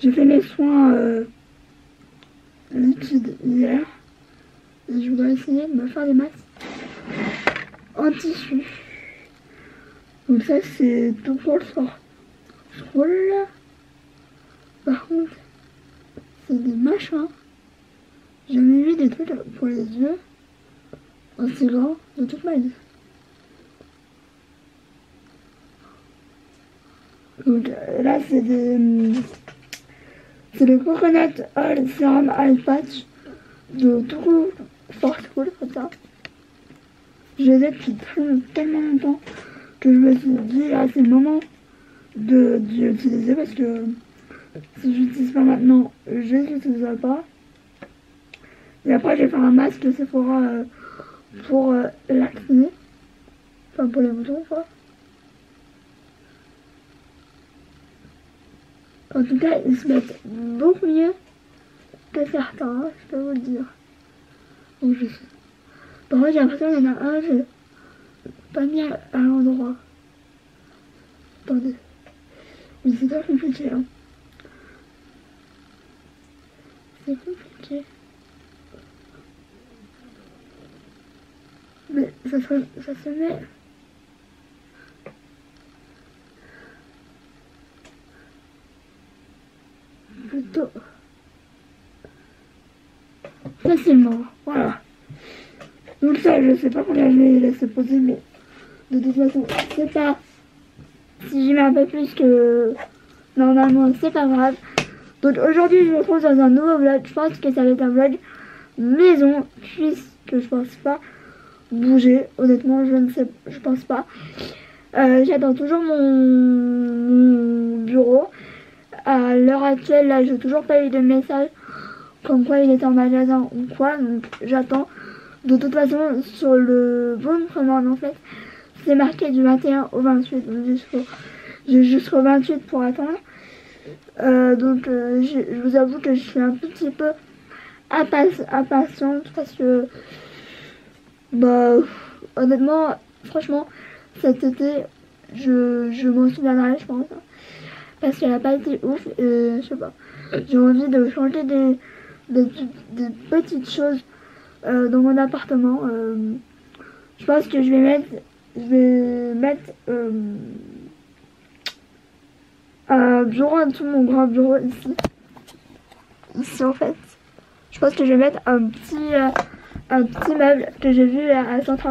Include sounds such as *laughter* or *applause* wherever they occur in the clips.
j'ai fait mes soins euh, liquides hier. Et je voudrais essayer de me faire des masques en tissu. Donc ça c'est tout pour le soir. Par contre, c'est des machins. J'ai jamais vu des trucs pour les yeux aussi grands de toute ma vie. Donc là c'est des... C'est le Coconut All Serum Eye Patch de True Force Cool comme ça. Je les ai depuis tellement longtemps que je me suis dit là c'est le moment de d'utiliser parce que si je n'utilise pas maintenant, je ne l'utiliserai pas. Et après, je vais faire un masque Sephora pour euh, l'acné. Enfin, pour les boutons, quoi. En tout cas, ils se mettent beaucoup mieux que certains, hein, je peux vous le dire. Je... Par contre, j'ai l'impression qu'il y en a un, j'ai pas mis à, l'endroit. Attendez. Mais c'est pas compliqué, hein. C'est compliqué. Mais ça se, ça se met... Plutôt... Facilement, voilà. Donc ça, je sais pas combien je vais laisser poser, mais de toute façon, c'est pas... Si j'y mets un peu plus que... Normalement, c'est pas grave. Donc aujourd'hui je me retrouve dans un nouveau vlog. Je pense que ça va être un vlog maison puisque je pense pas bouger. Honnêtement je ne sais je pense pas. Euh, j'attends toujours mon, bureau. À l'heure actuelle là j'ai toujours pas eu de message comme quoi il est en magasin ou quoi. Donc j'attends. De toute façon sur le bon commande en fait c'est marqué du 21 au 28. Donc jusqu'au 28 pour attendre. Euh, donc euh, je, vous avoue que je suis un petit peu impatiente parce que bah honnêtement franchement cet été je, je m'en souviendrai je pense. Parce qu'elle n'a pas été ouf et je sais pas j'ai envie de changer des, petites choses euh, dans mon appartement je pense que je vais mettre je vais mettre un bureau en dessous de mon grand bureau ici. Ici en fait. Je pense que je vais mettre un petit, euh, un petit meuble que j'ai vu à, Centre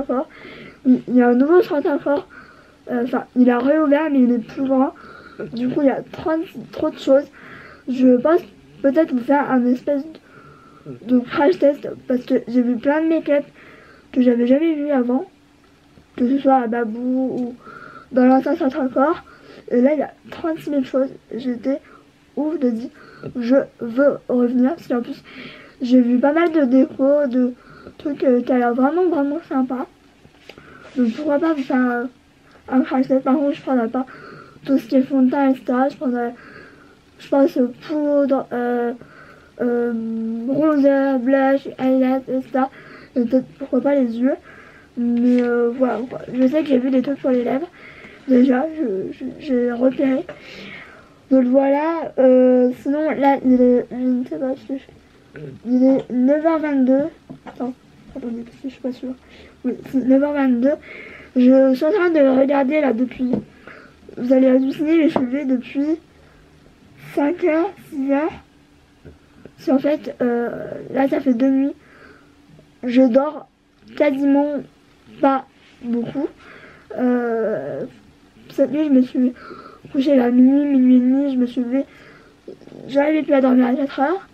Il, y a un nouveau euh, Enfin, il a réouvert mais il est plus grand. Du coup, il y a trop, de choses. Je pense peut-être vous faire un espèce de, crash test parce que j'ai vu plein de make-up que j'avais jamais vu avant. Que ce soit à Babou ou dans l'ancien Centre Corps. Et là, il y a 36 000 choses. J'étais ouf de dire, je veux revenir. Parce qu'en plus, j'ai vu pas mal de décos, de trucs euh, qui a l'air vraiment, vraiment sympa. Donc pourquoi pas vous faire un, crash test. Par contre, je prendrai pas tout ce qui est fond de teint, etc. Je prendrai, je pense, poudre, euh, bronzer, blush, highlight, etc. Et peut-être, pourquoi pas les yeux. Mais euh, voilà, je sais que j'ai vu des trucs pour les lèvres déjà, j'ai repéré. Donc voilà, euh, sinon là, il est, je ne sais pas je, il est 9h22. Attends, attendez, parce que je suis pas sûre. Oui, c'est 9h22. Je suis en train de regarder là depuis, vous allez halluciner, je suis depuis 5h, 6h. Si en fait, euh, là ça fait deux nuits, je dors quasiment pas beaucoup. Euh, cette nuit, je me suis couchée à minuit, minuit et demi, je me suis levée. J'arrivais plus à dormir à 4 heures.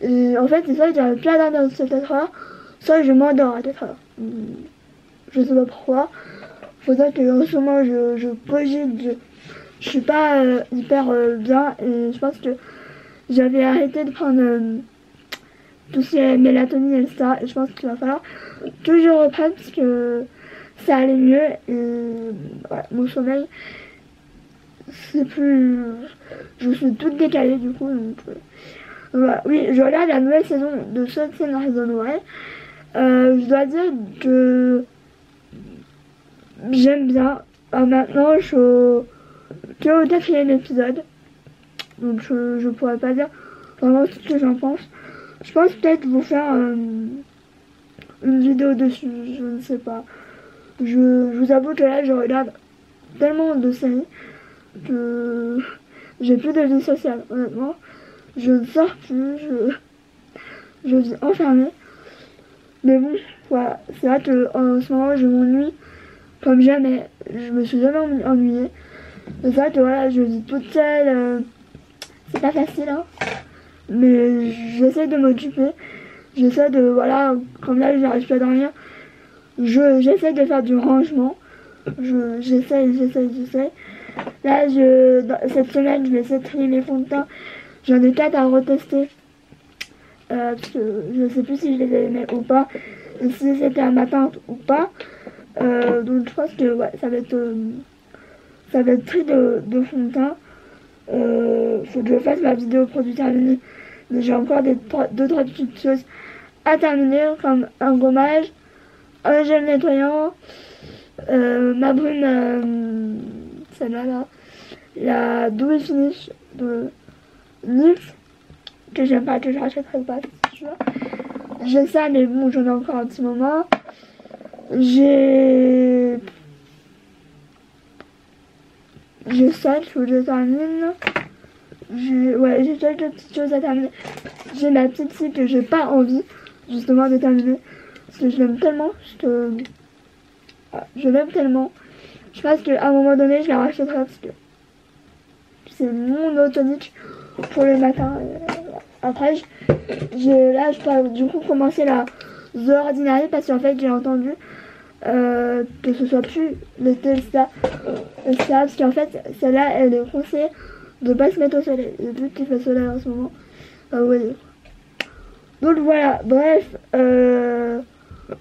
Et en fait, c'est ça, j'arrive plus à dormir à 4 heures, soit je m'endors à 4 heures. Je sais pas pourquoi. Faudrait que en ce moment je, je cogite, je, je suis pas euh, hyper euh, bien et je pense que j'avais arrêté de prendre euh, tout ce qui est mélatonine, etc. Et je pense qu'il va falloir que je reprenne parce que ça allait mieux et mon sommeil c'est plus... Je suis toute décalée du coup. Donc. Oui, je regarde la nouvelle saison de Searching Arizona Way. Je dois dire que j'aime bien. Euh, maintenant, je suis au, quatrième épisode. Donc je, je pourrais pas dire vraiment ce que j'en pense. Je pense peut-être vous faire euh, une vidéo dessus, je ne sais pas. Je, je vous avoue que là, je regarde tellement de séries que j'ai plus de vie sociale, honnêtement. Je ne sors plus, je, je vis enfermée. Mais bon, voilà, c'est vrai que en ce moment, je m'ennuie comme jamais. Je me suis jamais ennu- ennuyée. C'est vrai que voilà, je vis toute seule. euh, c'est pas facile, hein. Mais j'essaie de m'occuper. J'essaie de, voilà, comme là, j'arrive plus à dormir. Je, j'essaie de faire du rangement. Je, j'essaie, j'essaie, j'essaie. Là, je, cette semaine, je vais essayer de trier mes fonds de teint. J'en ai quatre à retester. Euh, parce que je sais plus si je les ai aimés ou pas. Et si c'était un matin ou pas. Euh, donc je pense que ouais, ça va être euh, ça va être tri de, de fond de teint. Euh, faut que je fasse ma vidéo produit terminée. Mais j'ai encore des deux trois petites choses à terminer comme un gommage, un gel nettoyant, euh, ma brume, euh, celle-là là, la double finish de NYX que j'aime pas, que je rachèterai pas. J'ai ça, mais bon, j'en ai encore un petit moment. J'ai. J'ai ça, il faut que je termine. Ouais, j'ai quelques petites choses à terminer. J'ai ma petite fille que j'ai pas envie, justement, de terminer. Parce que je l'aime tellement. Je, te... Ah, je l'aime tellement. Je pense qu'à un moment donné, je la rachèterai parce que c'est mon eau tonique pour le matin. Euh, Après, je- là, je peux du coup commencer la The Ordinary parce qu'en fait, j'ai entendu euh, que ce soit plus le Telsa, Telsa parce qu'en fait, celle-là, elle est conseillée de pas se mettre au soleil. Vu qu'il fait soleil en ce moment, euh, ouais. Donc voilà, bref, euh,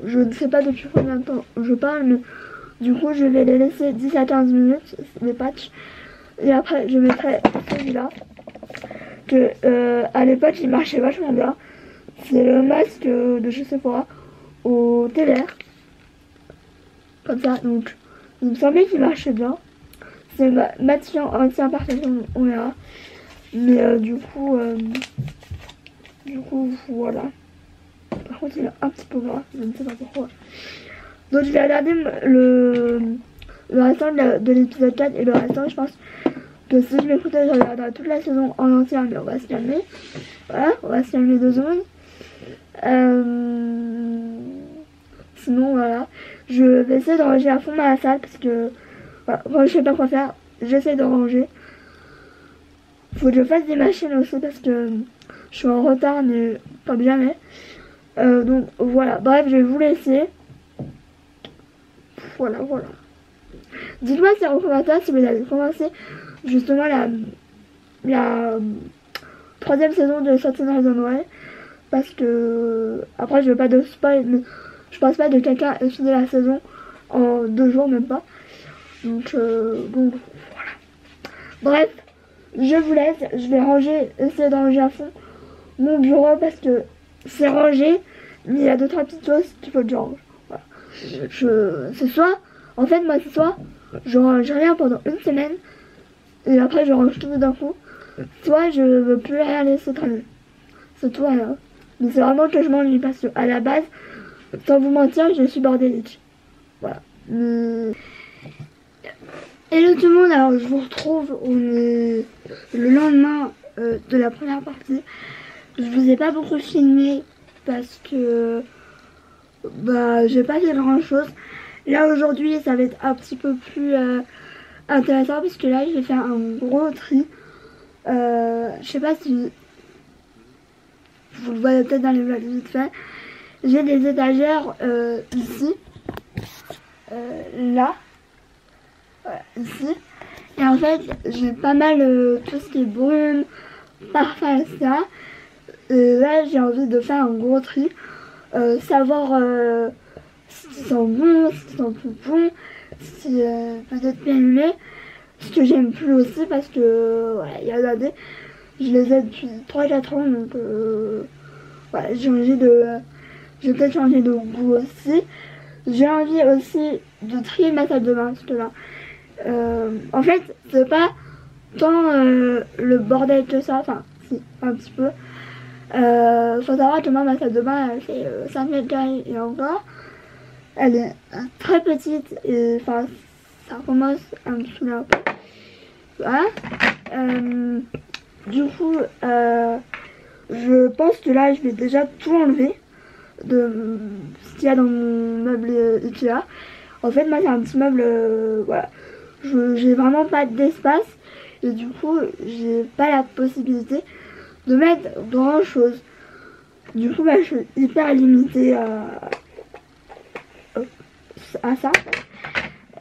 je ne sais pas depuis combien de temps je parle, mais du coup, je vais les laisser 10 à 15 minutes, les patchs. Et après, je mettrai celui-là. Que euh, à l'époque, il marchait vachement bien. C'est le masque de chez Sephora au TLR. Comme ça, donc il me semblait qu'il marchait bien. C'est ma matière anti-imperfection, on verra. Mais euh, du coup, euh, du coup, voilà. Par contre, il est un petit peu gras, je ne sais pas pourquoi. Donc je vais regarder le, le restant de l'épisode 4 et le restant, je pense que si je m'écoutais, je regarderais toute la saison en entière, mais on va se calmer. Voilà, on va se calmer deux secondes. Euh, Sinon, voilà, je vais essayer de ranger à fond ma salle parce que voilà, quand je sais pas quoi faire, j'essaie de ranger. Faut que je fasse des machines aussi parce que je suis en retard, mais comme jamais. Euh, donc voilà, bref, je vais vous laisser. Voilà, voilà. Dites-moi si en commentaire si vous avez commencé justement la, la troisième saison de Reason Why. Parce que après je veux pas de spoil, mais je pense pas que quelqu'un ait fini la saison en deux jours même pas. Donc, euh, donc voilà. Bref, je vous laisse, je vais ranger, essayer de ranger à fond mon bureau parce que c'est rangé, mais il y a deux trois petites choses qu'il faut que je range. Voilà. Je, ce soir, en fait moi ce soir, je range rien pendant une semaine et après je range tout d'un coup. Soit je veux plus rien laisser traîner. C'est tout rien. Mais c'est vraiment que je m'ennuie parce que à la base, sans vous mentir, je suis bordélique. Voilà. Mais- Hello tout le monde, alors je vous retrouve, le lendemain euh, de la première partie. Je vous ai pas beaucoup filmé parce que bah j'ai pas fait grand chose. Là aujourd'hui ça va être un petit peu plus euh, intéressant parce que là je vais faire un gros tri. Euh, je sais pas si vous le voyez peut-être dans les vlogs vite fait. J'ai des étagères euh, ici, euh, là, voilà, ici. Et en fait, j'ai pas mal euh, tout ce qui est brume, parfum, etc. Et là, j'ai envie de faire un gros tri. Savoir ce qui sent bon, ce qui sent plus bon, si euh, peut-être bien ce que j'aime plus aussi parce que ouais, il y a des je les ai depuis 3-4 ans donc euh, ouais, j'ai envie de. J'ai peut-être changé de goût aussi. J'ai envie aussi de trier ma salle de bain là. Euh, en fait, c'est pas tant euh, le bordel que ça, enfin, si, un petit peu. Euh, faut savoir que moi, ma salle de bain, elle fait 5 mètres carrés et encore. Elle est très petite et enfin, ça commence à me saouler un peu. Voilà. Du coup, euh, je pense que là, je vais déjà tout enlever de ce qu'il y a dans mon meuble Ikea. En fait, moi, c'est un petit meuble, euh, voilà. J'ai vraiment pas d'espace et du coup, j'ai pas la possibilité de mettre grand chose. Du coup, bah, je suis hyper limitée à, ça.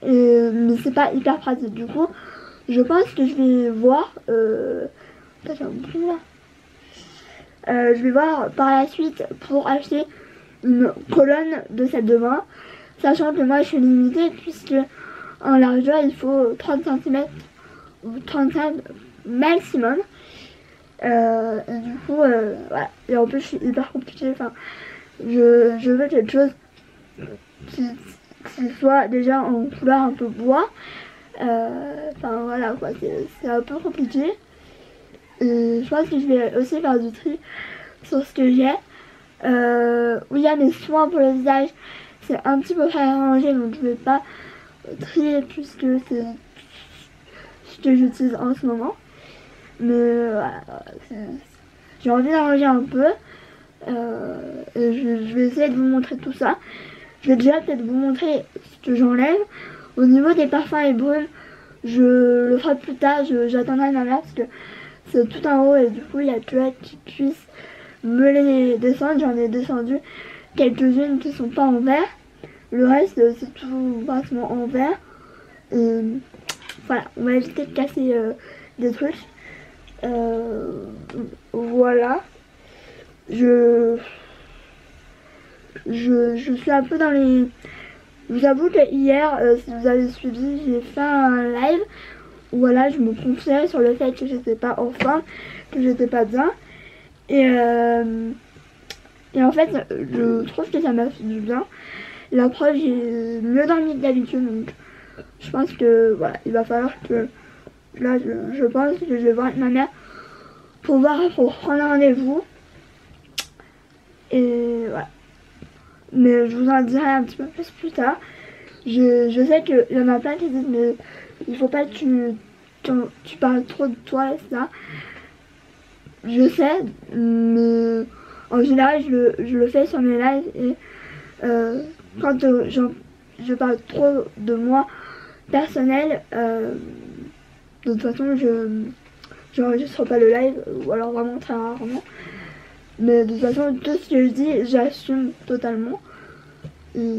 Mais c'est pas hyper pratique. Du coup, je pense que je vais voir. Euh, euh, je vais voir par la suite pour acheter une colonne de cette de bain. Sachant que moi je suis limitée puisque en largeur il faut 30 cm ou 35 maximum. Euh, et du coup, euh. Et en plus, je suis hyper compliquée. Enfin, je, veux quelque chose qui, soit déjà en couleur un peu bois. Enfin, voilà c'est un peu compliqué. Je pense que je vais aussi faire du tri sur ce que j'ai. Euh, où il y a mes soins pour le visage, c'est un petit peu arrangé donc je vais pas trier puisque c'est ce que j'utilise en ce moment. Mais voilà, j'ai envie d'arranger un peu. Euh, je, vais essayer de vous montrer tout ça. Je vais déjà peut-être vous montrer ce que j'enlève. Au niveau des parfums et brumes, je le ferai plus tard. J'attendrai ma mère parce que tout en haut et du coup il y a elle qui puisse me les descendre. J'en ai descendu quelques-unes qui sont pas en vert. Le reste c'est tout pratiquement en vert. Et voilà, on va éviter de casser euh, des trucs. Euh, voilà. Je, je, je suis un peu dans les... Je vous avoue que hier, euh, si vous avez suivi, j'ai fait un live voilà, je me confiais sur le fait que j'étais pas en forme, que j'étais pas bien. Et, euh, et en fait, je trouve que ça m'a fait du bien. La preuve, j'ai mieux dormi que d'habitude, donc je pense que voilà, il va falloir que là, je, pense que je vais voir ma mère pour voir, pour prendre rendez-vous. Et voilà. Mais je vous en dirai un petit peu plus plus tard. Je, je sais qu'il y en a plein qui disent mais il faut pas que tu, tu, parles trop de toi ça. Je sais, mais en général je le, je le fais sur mes lives et euh, quand euh, je parle trop de moi personnel, euh, de toute façon je j'enregistre pas le live ou alors vraiment très rarement. Mais de toute façon, tout ce que je dis, j'assume totalement. Et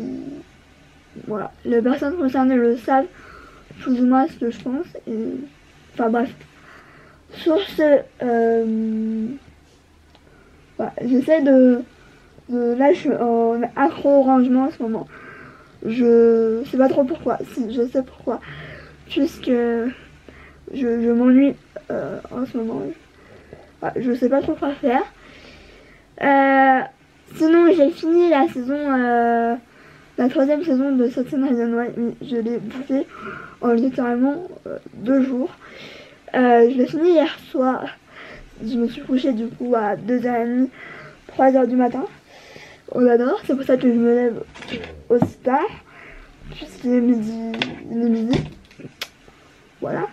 voilà, les personnes concernées le savent plus ou moins ce que je pense. Et... Enfin bref. Sur ce, euh... j'essaie de. Là, je suis en accro-rangement en ce moment. Je sais pas trop pourquoi. Si, je sais pourquoi. Puisque je, je m'ennuie euh, en ce moment. je sais pas trop quoi faire. Euh, sinon, j'ai fini la saison, la troisième saison de Saturn Island Je l'ai bouffé en littéralement euh, deux jours. je l'ai fini hier soir. Je me suis couchée du coup à 2h30, 3h du matin. On adore, c'est pour ça que je me lève aussi tard. Puisqu'il est midi. Il est midi. Voilà.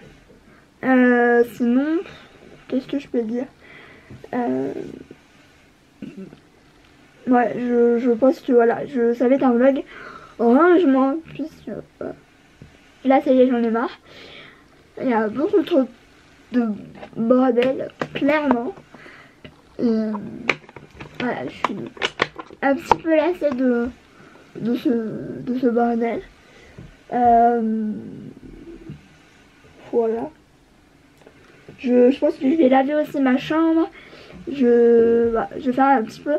sinon, qu'est-ce que je peux dire? Ouais, je, je pense que voilà, je, ça va être un vlog rangement, puisque euh, là ça y est, j'en ai marre. Il y a beaucoup trop de bordel, clairement. Euh, voilà, je suis un petit peu lassée de, de, ce, de ce bordel. Euh, voilà. Je, je pense que je vais laver aussi ma chambre. Je, je vais faire un petit peu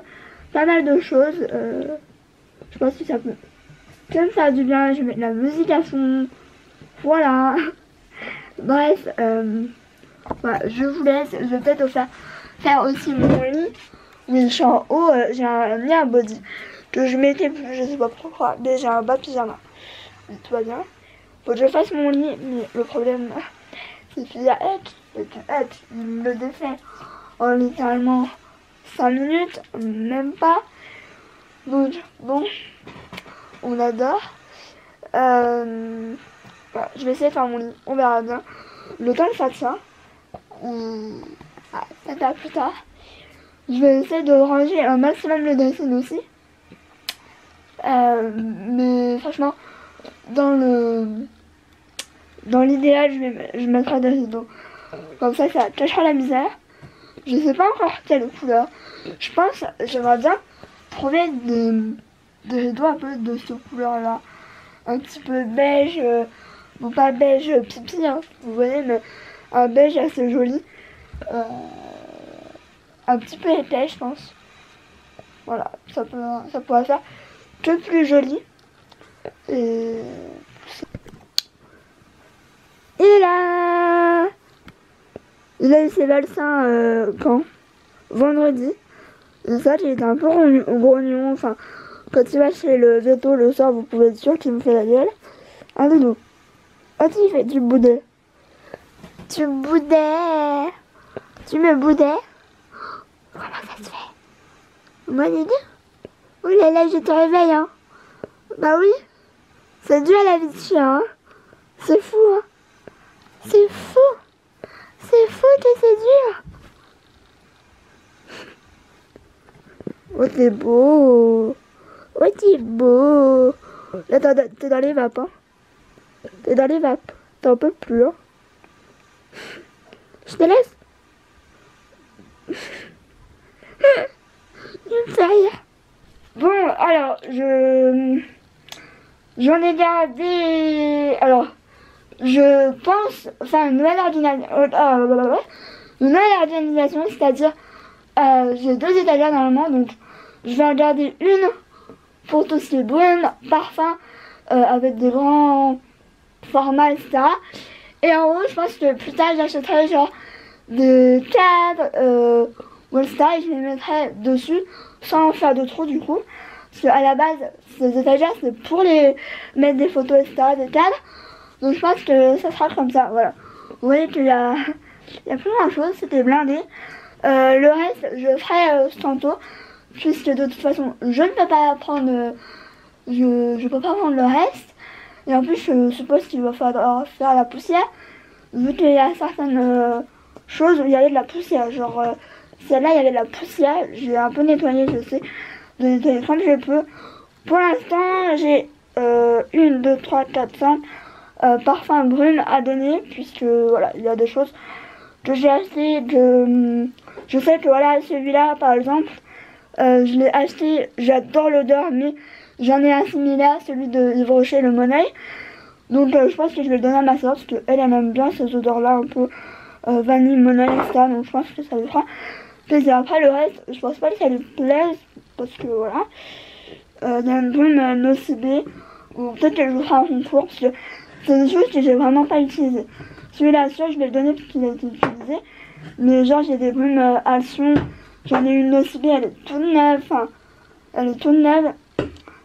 pas mal de choses. Euh, je pense que ça peut comme ça du bien. Je vais mettre la musique à fond. Voilà. *laughs* Bref, euh, voilà, je vous laisse. Je vais peut-être faire, faire aussi mon lit. Oui, je suis en haut, euh, j'ai un, mis un body que je mettais plus, je sais pas pourquoi, mais j'ai un bas pyjama. Tout va bien. Faut que je fasse mon lit, mais le problème, *laughs* c'est qu'il y a Edge, et que Edge, il me défait en littéralement 5 minutes, même pas. Donc, bon, on adore. Euh, je vais essayer de faire mon lit, on verra bien. Le temps de ça, on... ah, ça va plus tard. Je vais essayer de ranger un maximum le dessin aussi. Euh, mais franchement, dans le dans l'idéal, je, je mettrai des rideaux. Comme ça, ça cachera la misère. Je sais pas encore quelle couleur. Je pense, j'aimerais bien trouver des, rideaux un peu de cette couleur-là. Un petit peu beige, euh, bon pas beige pipi, hein, vous voyez, mais un beige assez joli. Euh, un petit peu épais, je pense. Voilà, ça, peut, ça pourrait faire que plus joli. Et, et là Il a eu ses valsins euh, quand? Vendredi. Et ça, il était un peu grognon. Enfin, quand il va chez le veto le soir, vous pouvez être sûr qu'il me fait la gueule. Un doudou. Ah, tu fais du boudet. Tu boudais. Tu me boudais. Comment ça se fait? Moi, dit Oh là là, je te réveille, hein. Bah oui. C'est dû à la vie de chien, hein. C'est fou, hein. C'est fou. Fou que c'est dur. Oh, c'est beau. Oh, c'est beau. Là, t'es dans les vapes, hein. T'es dans les vapes. T'en peux plus, hein. Je te laisse. *laughs* Bon, alors, je... J'en ai gardé... Alors, je pense faire une nouvelle organisation. Euh, une nouvelle organisation, c'est-à-dire, euh, j'ai deux étagères normalement, donc je vais en garder une pour tout ce qui est brume, parfum, euh, avec des grands formats, etc. Et en haut, je pense que plus tard, j'achèterai genre des cadres, euh, ou etc. Et je les mettrai dessus sans faire de trous du coup. Parce qu'à la base, ces étagères, c'est pour les mettre des photos, etc., des cadres. Donc je pense que ça sera comme ça, voilà. Vous voyez qu'il y a, il y a plus grand chose, c'était blindé. Euh, le reste, je ferai euh, tantôt, puisque de toute façon, je ne peux pas prendre, je, je peux pas prendre le reste. Et en plus, je suppose qu'il va falloir faire la poussière, vu qu'il y a certaines euh, choses où il y avait de la poussière, genre celle-là, il y avait de la poussière, j'ai un peu nettoyé, je sais, de nettoyer comme je peux. Pour l'instant, j'ai euh, une, deux, trois, quatre, cinq euh, parfums brunes à donner, puisque voilà, il y a des choses que j'ai acheté de... Je sais que voilà, celui-là, par exemple, euh, je l'ai acheté, j'adore l'odeur, mais j'en ai un similaire, celui de Yves Rocher, le Monet. Donc euh, je pense que je vais le donner à ma soeur, parce qu'elle, elle aime bien ces odeurs-là, un peu vanille, Monet, etc. Donc je pense que ça lui fera plaisir. Après, le reste, je pense pas que ça lui plaise, parce que voilà. Il y a une brume euh, nocibé, ou peut-être qu'elle jouera un concours, parce que c'est des choses que j'ai vraiment pas utilisées. Celui-là, sûr, je vais le donner parce qu'il a été utilisé. Mais genre, j'ai des brumes euh, Alcyon, j'en ai une nocibé, elle est toute neuve, enfin, elle est toute neuve.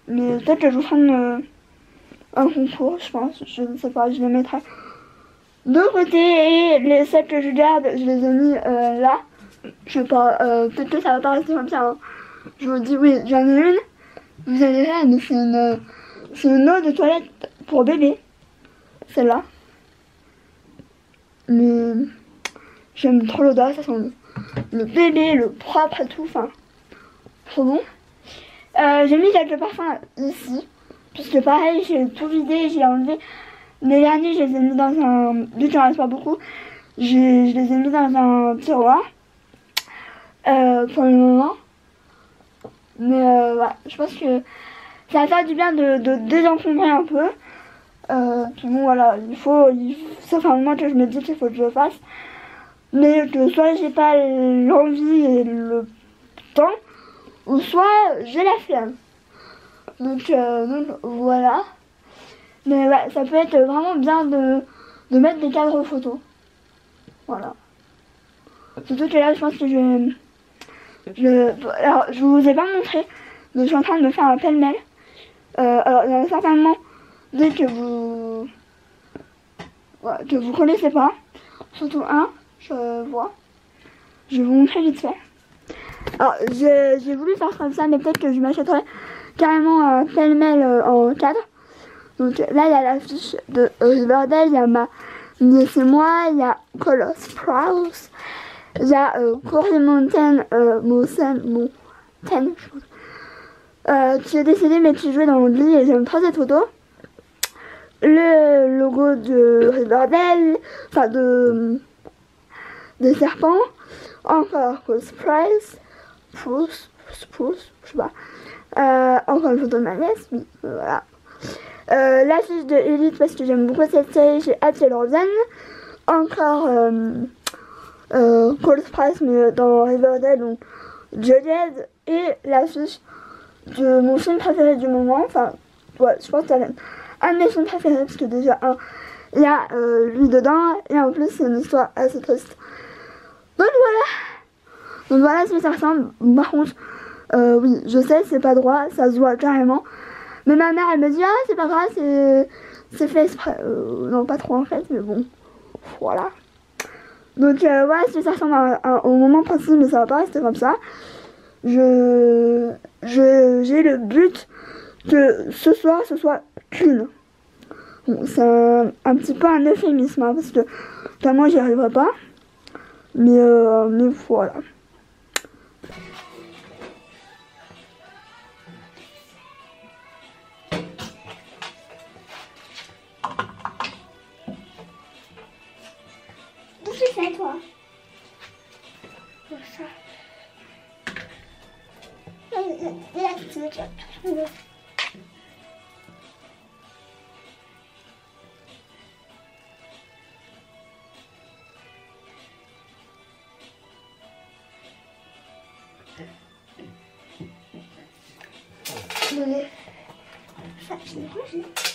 Mais peut-être que je vais prendre euh, un concours, je pense, je ne sais pas, je les mettrai de côté. Les celles que je garde, je les ai mis euh, là. Je sais pas, euh, peut-être que ça va pas rester comme ça. hein. Je vous dis, oui, j'en ai une. Vous allez voir, mais c'est une, c'est une eau de toilette pour bébé. Celle-là. Mais j'aime trop l'odeur, ça sent le, bébé, le propre et tout. Enfin, trop bon. Euh, j'ai mis quelques parfums ici. Puisque pareil, j'ai tout vidé, j'ai enlevé. Les derniers, je les ai mis dans un. Vu qu'il en reste pas beaucoup, j'ai- je les ai mis dans un tiroir. Euh, pour le moment. Mais euh, voilà, je pense que ça va faire du bien de, de désencombrer un peu. Euh, bon, voilà, il faut. Il, un moment que je me dis qu'il faut que je le fasse. Mais que soit j'ai pas l'envie et le temps, ou soit j'ai la flemme. Donc, euh, donc, voilà. Mais ouais, ça peut être vraiment bien de, de mettre des cadres photos. Voilà. Surtout que là, je pense que je... je alors, je vous ai pas montré, mais je suis en train de me faire un pêle-mêle. Euh, alors, il y a certainement deux que vous... Ouais, que vous connaissez pas. Surtout un, je vois. Je vais vous montrer vite fait. Alors, j'ai voulu faire comme ça, mais peut-être que je m'achèterai carrément un pêle-mêle euh, en cadre. Donc là, il y a la fiche de Riverdale, il y a ma et moi, il y a Color Sprouse, il y a euh, Corey Mountain, euh, Mountain, Mountain, je pense, euh, qui est décédé mais qui jouait dans le lit et j'aime trop cette photo. Le logo de Riverdale, enfin de des serpents, encore Color Sprouse, Spruce, Spruce, je sais pas. Euh, encore une photo de ma nièce, oui, euh, voilà. Euh, la fiche de Elite parce que j'aime beaucoup cette série, j'ai hâte qu'elle. Encore euh, euh, Cold Price, mais dans Riverdale, donc Jughead. Et la fiche de mon film préféré du moment. Enfin, ouais, je pense que c'est un de mes films préférés parce que déjà, un, il y a euh, lui dedans et en plus, c'est une histoire assez triste. Donc voilà. Donc voilà ce que ça ressemble. Par contre, euh, oui, je sais, c'est pas droit, ça se voit carrément. Mais ma mère, elle me dit, ah, c'est pas grave, c'est, fait exprès. Euh, non, pas trop en fait, mais bon, voilà. Donc voilà, si ça ressemble à- au moment précis, mais ça va pas rester comme ça. Je, je, j'ai le but que ce soir, ce soit clean. Bon, c'est un, petit peu un euphémisme, hein, parce que tellement j'y arriverai pas. Mais, euh, mais voilà. Toi? Pour ça. Là, là, tu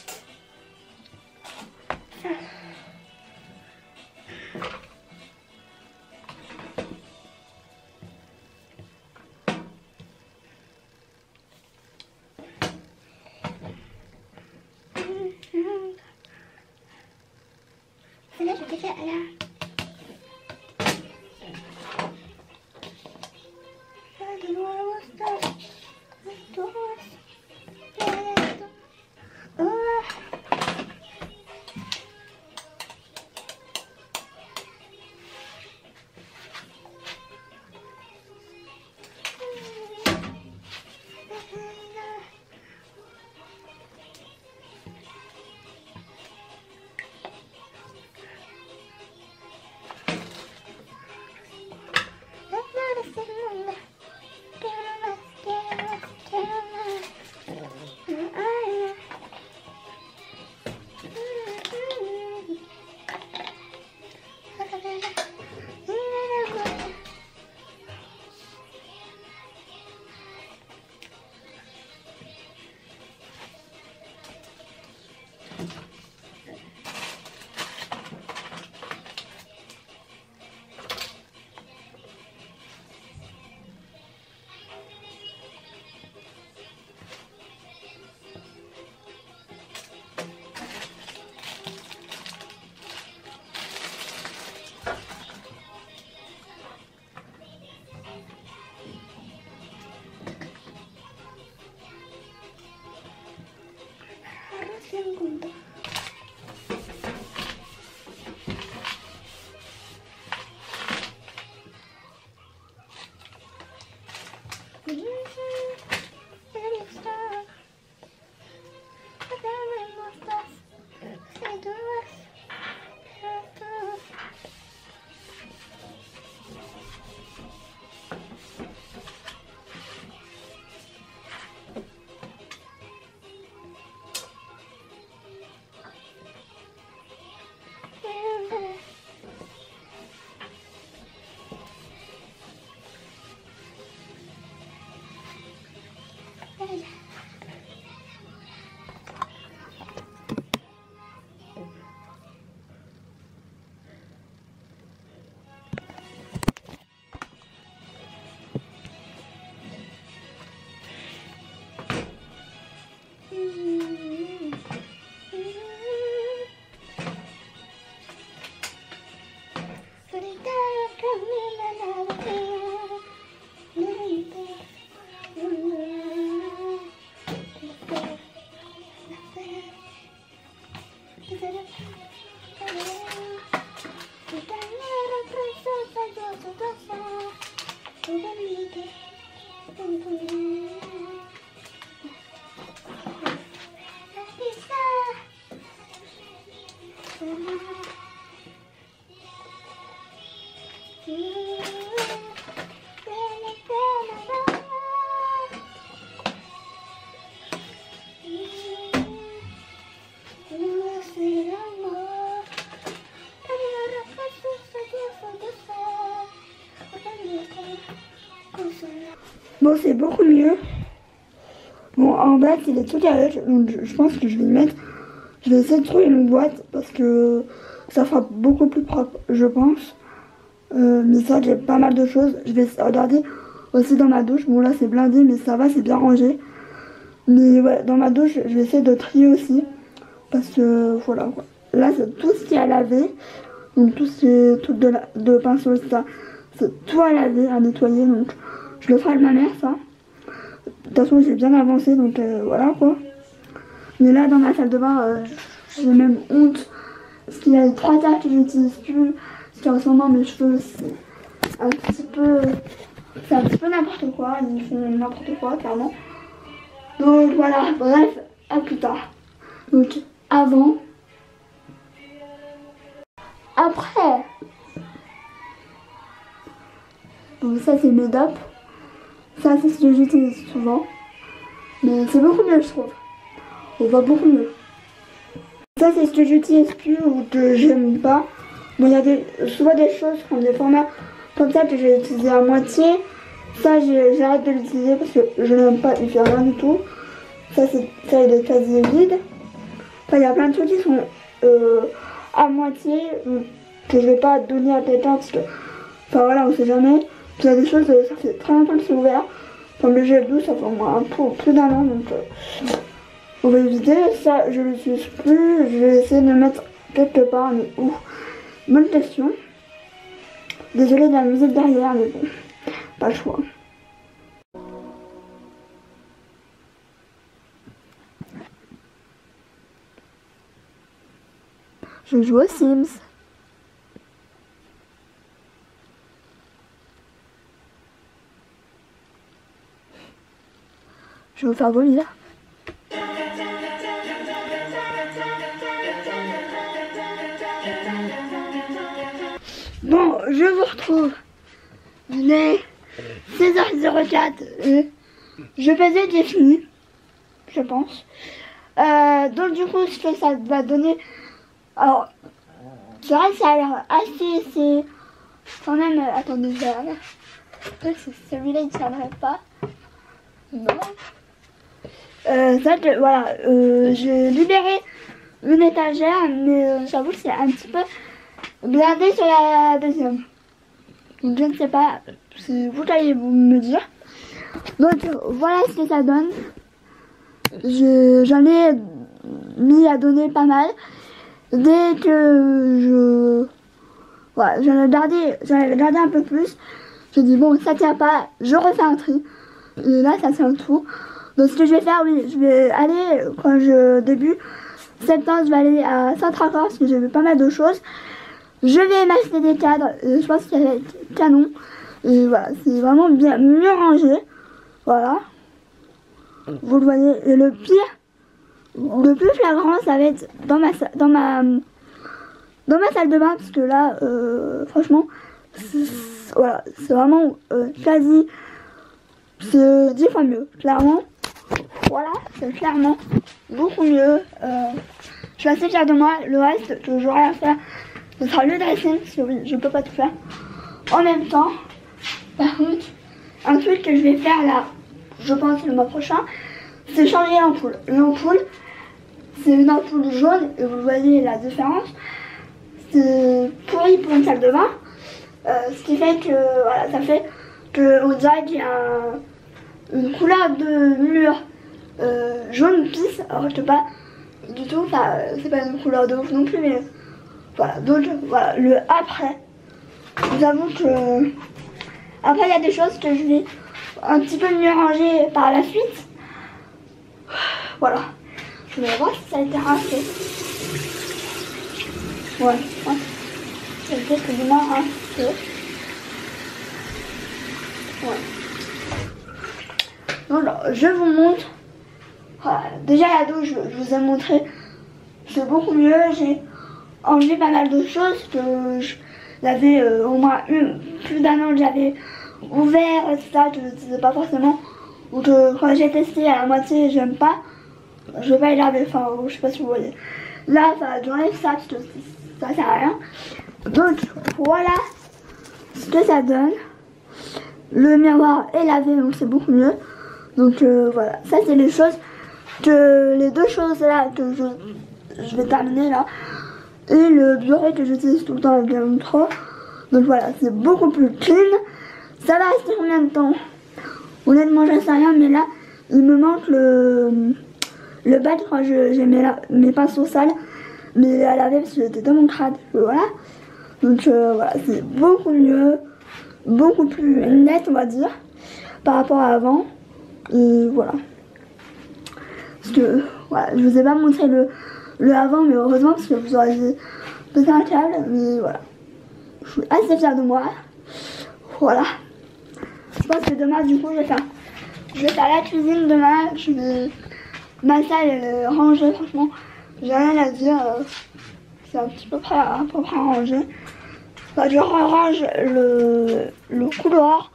Bon, c'est beaucoup mieux. Bon, en bas, il est tout carré, donc je, pense que je vais mettre. Je vais essayer de trouver une boîte parce que ça fera beaucoup plus propre, je pense. Euh, mais ça, j'ai pas mal de choses. Je vais regarder aussi dans ma douche. Bon, là, c'est blindé, mais ça va, c'est bien rangé. Mais ouais, dans ma douche, je vais essayer de trier aussi. Parce que, voilà, quoi. Là, c'est tout ce qui est à laver. Donc, tout ce tout de, la- de pinceau, ça, c'est tout à laver, à nettoyer. Donc, je le ferai avec ma mère, ça. De toute façon, j'ai bien avancé, donc euh, voilà, quoi. Mais là, dans ma salle de bain, euh, j'ai même honte. Parce qu'il y a trois tables que j'utilise plus. Ce qui ressemble à mes cheveux, c'est un petit peu... C'est un petit peu n'importe quoi. Ils n'importe quoi, clairement. Donc voilà, bref, à plus tard. Donc, avant... Après Donc ça, c'est mes dopes. Ça, c'est ce que j'utilise souvent. Mais c'est beaucoup mieux, je trouve. On voit beaucoup mieux. Ça, c'est ce que j'utilise plus ou que j'aime pas. Bon, il y a des, souvent des choses comme des formats comme ça que j'ai utilisé à moitié. Ça, j'arrête de l'utiliser parce que je n'aime pas, il fait rien du tout. Ça, c'est, ça, il est quasi vide. Enfin, il y a plein de trucs qui sont euh, à moitié que je vais pas donner à quelqu'un parce que, enfin voilà, on sait jamais. Il y a des choses, euh, ça fait très longtemps que c'est ouvert. Comme le gel douce, ça fait au moins un peu plus d'un an donc. euh, on va éviter, ça je l'utilise plus, je vais essayer de le mettre quelque part, mais où? Bonne question. Désolée de la musique derrière, mais bon, pas le choix. Je joue aux Sims. Je vais vous faire vomir. Bon, je vous retrouve. Il est 16h04. euh, je faisais j'ai fini. Je pense. Euh, donc du coup, ce que ça va donner... Alors, c'est vrai que ça a l'air assez... C'est quand même... euh, attendez, je vais celui-là, il ne tiendrait pas. Euh, ça, voilà, euh, j'ai libéré une étagère, mais euh, j'avoue que c'est un petit peu blindé sur la deuxième. Donc je ne sais pas si vous allez me dire. Donc voilà ce que ça donne. Je- J'en ai mis à donner pas mal. Dès que je... Voilà, j'en ai gardé, j'en ai gardé un peu plus. Je dis bon ça tient pas, je refais un tri. Et là ça tient tout. Donc ce que je vais faire, oui, je vais aller, quand je début septembre, je vais aller à Saint-Tracor parce que j'ai vu pas mal de choses. Je vais m'acheter des cadres, euh, je pense qu'il va être canon. Et voilà, c'est vraiment bien mieux rangé. Voilà. Vous le voyez. Et le pire, le plus flagrant, ça va être dans ma, dans ma, dans ma salle de bain parce que là, euh, franchement, voilà, c'est vraiment euh, quasi, c'est dix fois mieux, clairement. Voilà, c'est clairement beaucoup mieux. Euh, je suis assez fière de moi. Le reste que j'aurai à faire, ce sera le dressing, parce que je peux pas tout faire en même temps. Par contre, un truc que je vais faire là, je pense le mois prochain, c'est changer l'ampoule. L'ampoule, c'est une ampoule jaune, et vous voyez la différence. C'est pourri pour une salle de bain. Euh, ce qui fait que, voilà, ça fait que on dirait qu'il y a un- une couleur de mur euh, jaune pisse, alors je sais pas du tout, enfin, euh, c'est pas une couleur de ouf non plus, mais voilà, donc voilà, le après, j'avoue que après il y a des choses que je vais un petit peu mieux ranger par la suite. Voilà, je vais voir si ça a été rincé. Ouais, ouais. C'est quelques demain un peu. Ouais. Voilà, je vous montre. Déjà la douche, je, je vous ai montré. C'est beaucoup mieux. J'ai enlevé pas mal de choses que j'avais euh, au moins une, plus d'un an que j'avais ouvert, etc. Je ne disais pas forcément. Ou que quand j'ai testé à la moitié, j'aime pas. Je vais pas garder. Enfin, je sais pas si vous voyez. Là, ça j'enlève ça parce que ça sert à rien. Donc voilà ce que ça donne. Le miroir est lavé, donc c'est beaucoup mieux. Donc euh, voilà, ça c'est les choses les deux choses là que je, je vais terminer là. Et le bureau que j'utilise tout le temps avec la trop. Donc voilà, c'est beaucoup plus clean. Ça va rester combien de temps? Honnêtement, je sais rien, mais là, il me manque le, le badge quand j'ai mes, mes pinceaux sales. Mais à laver parce que j'étais dans mon crade. Voilà. Donc euh, voilà, c'est beaucoup mieux, beaucoup plus net, on va dire, par rapport à avant. Et voilà. Parce que, voilà, je vous ai pas montré le, le avant, mais heureusement, parce que vous aurez pété un câble. Mais voilà. Je suis assez fière de moi. Voilà. Je pense que demain, du coup, je vais faire, je vais faire la cuisine demain. Je vais, ma salle est rangée, franchement. J'ai rien à dire. euh, C'est un petit peu près à peu. Bah, je range le, le couloir,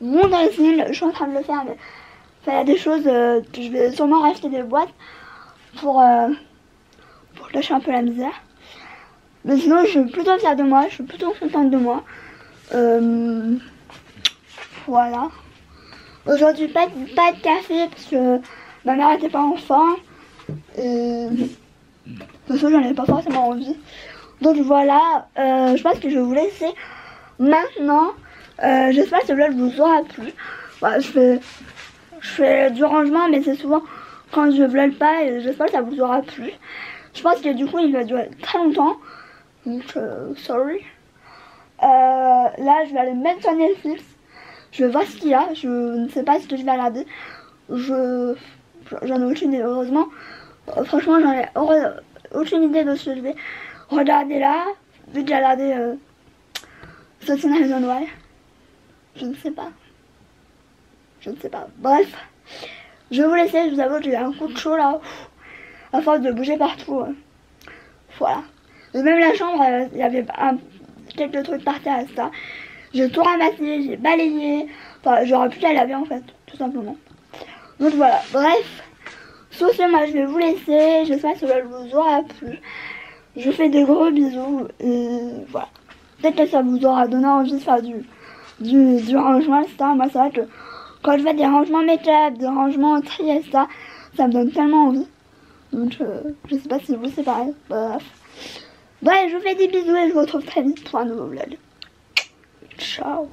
mon dressing. Je suis en train de le faire, enfin, il y a des choses euh, je vais sûrement racheter des boîtes pour, euh, pour lâcher un peu la misère. Mais sinon, je suis plutôt fière de moi. Je suis plutôt contente de moi. Euh, voilà. Aujourd'hui, pas, pas de café parce que ma mère n'était pas en forme. Et de toute façon, j'en avais pas forcément envie. Donc voilà, euh, je pense que je vais vous laisser maintenant. J'espère que ce vlog vous aura plu. Je fais du rangement, mais c'est souvent quand je vlog pas et j'espère que ça vous aura plu. Je pense que du coup, il va durer très longtemps. Donc, euh, sorry. Euh, là, je vais aller mettre sur Netflix. Je vais voir ce qu'il y a. Je ne sais pas ce que je vais regarder. Je j'en ai aucune idée. Heureusement, euh, franchement, j'en ai aucune idée de ce que je vais regarder là. Vu que j'ai regardé euh, Raison Noire. Je ne sais pas. Je ne sais pas. Bref, je vais vous laisser. Je vous avoue que j'ai un coup de chaud là. À force de bouger partout. euh. Voilà. Et même la chambre, euh, il y avait quelques trucs par terre, etc. J'ai tout ramassé, j'ai balayé. Enfin, j'aurais pu la laver en fait, tout simplement. Donc voilà, bref. Sur ce, moi je vais vous laisser. J'espère que cela vous aura plu. Je vous fais de gros bisous. Et voilà. Peut-être que ça vous aura donné envie de faire du, du, du rangement, etc. Moi, c'est vrai que quand je fais des rangements make-up, des rangements tri, etc., ça me donne tellement envie. Donc, euh, je sais pas si vous c'est pareil. Bref. Bref, je vous fais des bisous et je vous retrouve très vite pour un nouveau vlog. Ciao